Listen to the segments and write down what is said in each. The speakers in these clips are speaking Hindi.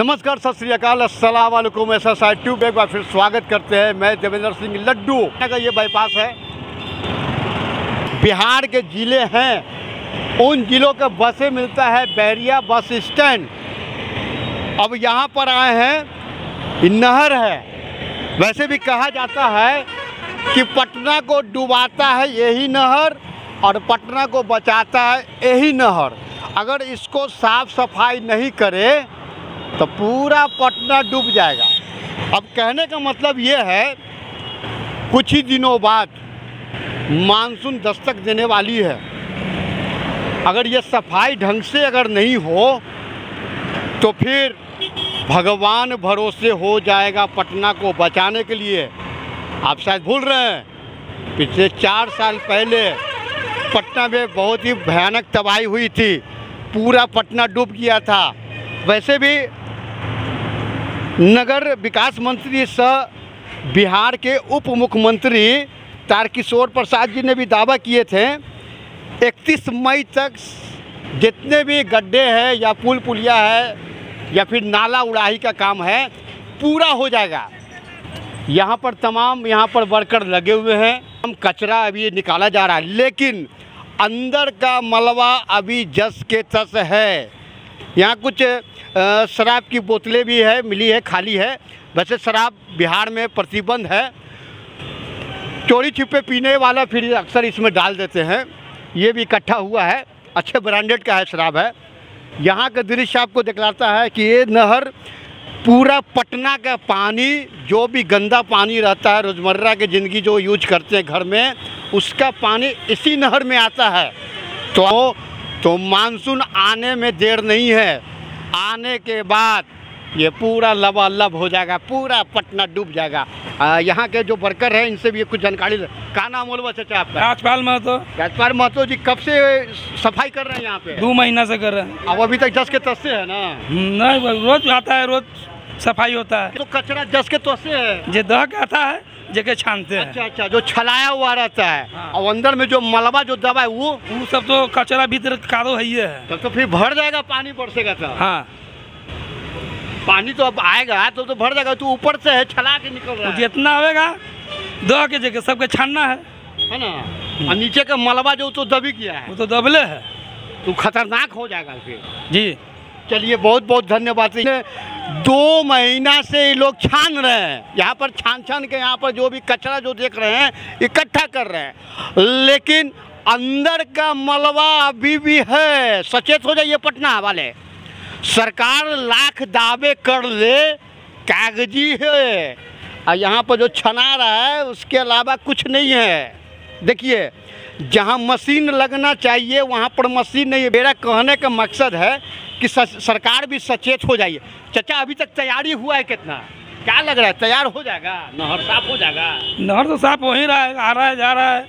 नमस्कार, सत श्री अकाल। अस्सलाम एस एस आई ट्यूब एक बार फिर स्वागत करते हैं मैं देवेंद्र सिंह लड्डू। का ये बाईपास है। बिहार के ज़िले हैं। उन ज़िलों के बसें मिलता है बैरिया बस स्टैंड। अब यहाँ पर आए हैं। नहर है। वैसे भी कहा जाता है कि पटना को डुबाता है यही नहर और पटना को बचाता है यही नहर। अगर इसको साफ़ सफ़ाई नहीं करे तो पूरा पटना डूब जाएगा। अब कहने का मतलब ये है, कुछ ही दिनों बाद मानसून दस्तक देने वाली है। अगर ये सफ़ाई ढंग से अगर नहीं हो तो फिर भगवान भरोसे हो जाएगा पटना को बचाने के लिए। आप शायद भूल रहे हैं, पिछले चार साल पहले पटना में बहुत ही भयानक तबाही हुई थी। पूरा पटना डूब गया था। वैसे भी नगर विकास मंत्री सह बिहार के उप मुख्यमंत्री तारकिशोर प्रसाद जी ने भी दावा किए थे। 31 मई तक जितने भी गड्ढे हैं या पुल पुलिया है या फिर नाला उड़ाही का काम है, पूरा हो जाएगा। यहाँ पर तमाम यहाँ पर वर्कर लगे हुए हैं। हम कचरा अभी निकाला जा रहा है, लेकिन अंदर का मलबा अभी जस के तस है। यहाँ कुछ शराब की बोतलें भी है, मिली है, खाली है। वैसे शराब बिहार में प्रतिबंध है। चोरी छिपे पीने वाला फिर अक्सर इसमें डाल देते हैं। ये भी इकट्ठा हुआ है। अच्छे ब्रांडेड का है शराब है। यहाँ का दृश्य आपको दिखलाता है कि ये नहर पूरा पटना का पानी, जो भी गंदा पानी रहता है, रोज़मर्रा की ज़िंदगी जो यूज़ करते हैं घर में, उसका पानी इसी नहर में आता है। तो तो मानसून आने में देर नहीं है। आने के बाद ये पूरा लबालब हो जाएगा पूरा पटना डूब जाएगा। यहाँ के जो वर्कर हैं इनसे भी कुछ जानकारी ले। का नाम बोलवा चाचा आपका? राजपाल महतो। राजपाल महतो जी कब से सफ़ाई कर रहे हैं यहाँ पे? दो महीना से कर रहे हैं। अब अभी तक जस के तस से है ना? नहीं रोज आता है रोज सफ़ाई होता है। तो कचरा जस के तस से है। जे दह के आता है जेके छानते हैं। अच्छा अच्छा जो छलाया हुआ रहता है। हाँ। और अंदर में जो मलबा जो दबा है वो वो सब तो कचरा भीतर कादो है ही है। तब तो फिर भर जाएगा पानी बरसेगा तो हाँ। पानी तो अब आएगा तो तो भर जाएगा तो ऊपर से है छला के निकल रहा है। जितना आवेगा दह के जगह सबके छानना है। है ना? और नीचे का मलबा जो तो दबी किया है। वो तो दबले है। तो खतरनाक हो जाएगा फिर। जी। चलिए, बहुत बहुत धन्यवाद। दो महीना से ये लोग छान रहे हैं। यहाँ पर छान छान के यहाँ पर जो भी कचरा जो देख रहे हैं, इकट्ठा कर रहे हैं। लेकिन अंदर का मलबा अभी भी है। सचेत हो जाइए पटना वाले सरकार लाख दावे कर ले, कागज़ी है। और यहाँ पर जो छना रहा है, उसके अलावा कुछ नहीं है। देखिए, जहाँ मशीन लगना चाहिए, वहाँ पर मशीन नहीं है। मेरा कहने का मकसद है कि सरकार भी सचेत हो जाइए। चाचा अभी तक तैयारी हुआ है कितना? क्या लग रहा है? तैयार हो जाएगा? नहर साफ़ हो जाएगा? नहर तो साफ़ हो ही रहा है आ रहा है जा रहा है।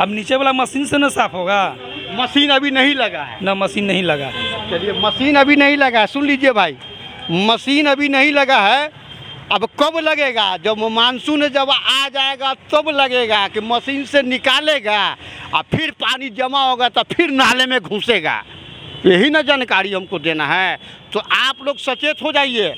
अब नीचे वाला मशीन से ना साफ़ होगा। मशीन अभी नहीं लगा है। ना मशीन नहीं लगा। चलिए मशीन अभी नहीं लगा है। सुन लीजिए भाई मशीन अभी नहीं लगा है। अब कब लगेगा? जब मानसून जब आ जाएगा तब लगेगा कि मशीन से निकालेगा। और फिर पानी जमा होगा तो फिर नाले में घुसेगा। यही ना जानकारी हमको देना है। तो आप लोग सचेत हो जाइए।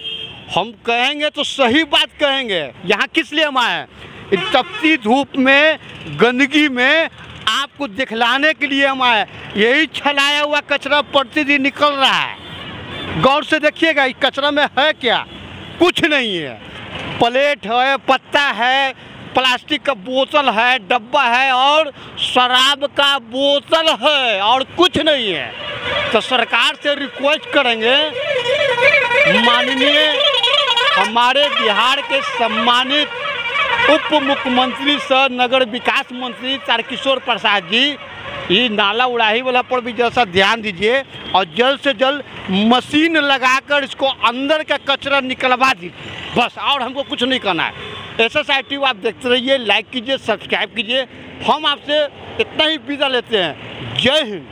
हम कहेंगे तो सही बात कहेंगे। यहाँ किस लिए हम आए? तपती धूप में, गंदगी में आपको दिखलाने के लिए हम आए। यही छलाया हुआ कचरा प्रतिदिन निकल रहा है। गौर से देखिएगा, इस कचरा में है क्या? कुछ नहीं है। प्लेट है, पत्ता है, प्लास्टिक का बोतल है, डब्बा है और शराब का बोतल है और कुछ नहीं है। तो सरकार से रिक्वेस्ट करेंगे। माननीय हमारे बिहार के सम्मानित उप मुख्यमंत्री सह नगर विकास मंत्री तारकिशोर प्रसाद जी, ये नाला उड़ाही वाला पर भी जैसा ध्यान दीजिए और जल्द से जल्द मशीन लगाकर इसको अंदर का कचरा निकलवा दीजिए। बस, और हमको कुछ नहीं करना है। एस एस आई टी आप देखते रहिए लाइक कीजिए सब्सक्राइब कीजिए। हम आपसे इतना ही विदा लेते हैं। जय हिंद।